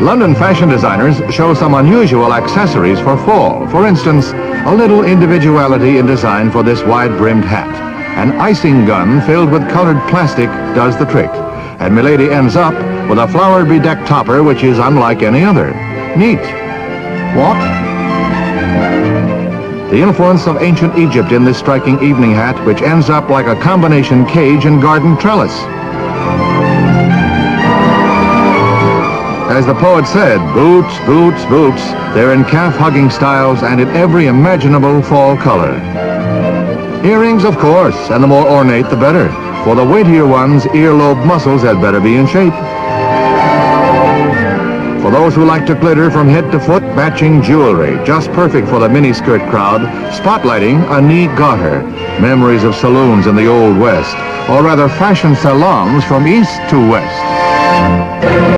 London fashion designers show some unusual accessories for fall. For instance, a little individuality in design for this wide-brimmed hat. An icing gun filled with colored plastic does the trick. And Milady ends up with a flower-bedecked topper which is unlike any other. Neat. What? The influence of ancient Egypt in this striking evening hat which ends up like a combination cage and garden trellis. As the poet said, boots, boots, boots, they're in calf-hugging styles and in every imaginable fall color. Earrings, of course, and the more ornate the better. For the weightier ones, earlobe muscles had better be in shape. For those who like to glitter from head to foot, matching jewelry, just perfect for the miniskirt crowd, spotlighting a knee garter, memories of saloons in the Old West, or rather fashion salons from east to west.